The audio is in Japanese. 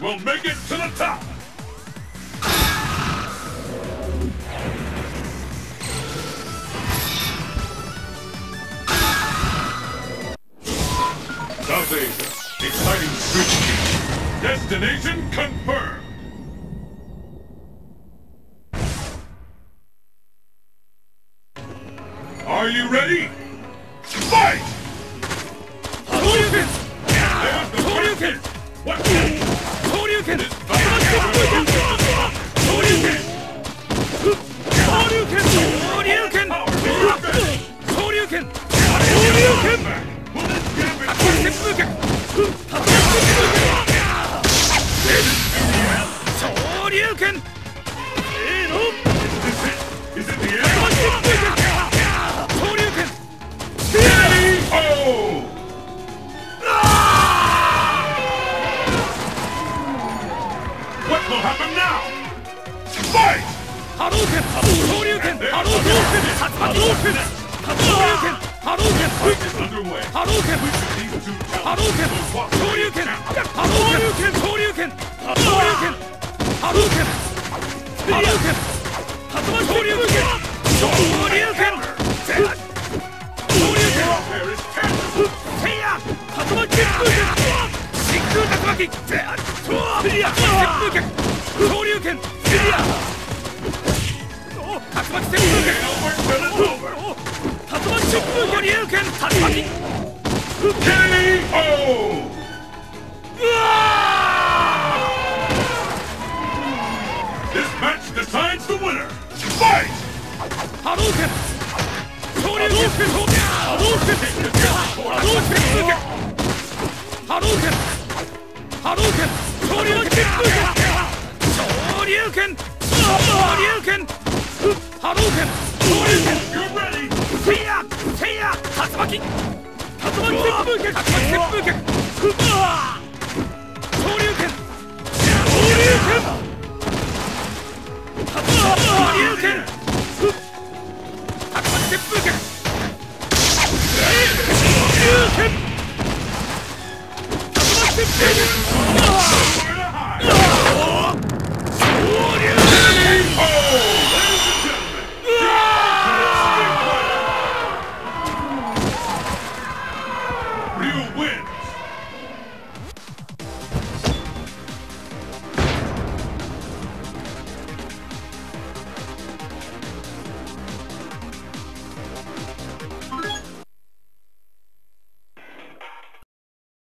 winners will make it to the top! South Asia, exciting switch kick. Destination confirmed! Are you ready? Fight! Hadouken! There's the Hadouken! What 竜拳波動拳巻昇竜拳昇竜拳昇竜拳 There is Kansas! せいや竜巻旋風拳真空竜巻旋風拳昇竜拳せいや竜巻 KO! うわ This match decides the winner! Fight! 波動拳昇竜拳波動拳波動旋風拳波動拳波動拳昇竜拳風拳昇竜拳昇竜拳波動拳昇竜拳 You're ready! せいやせいや竜巻竜巻旋風拳竜巻旋風拳うわ昇竜拳昇竜拳竜拳竜巻旋風拳昇竜拳竜巻旋風拳 You win!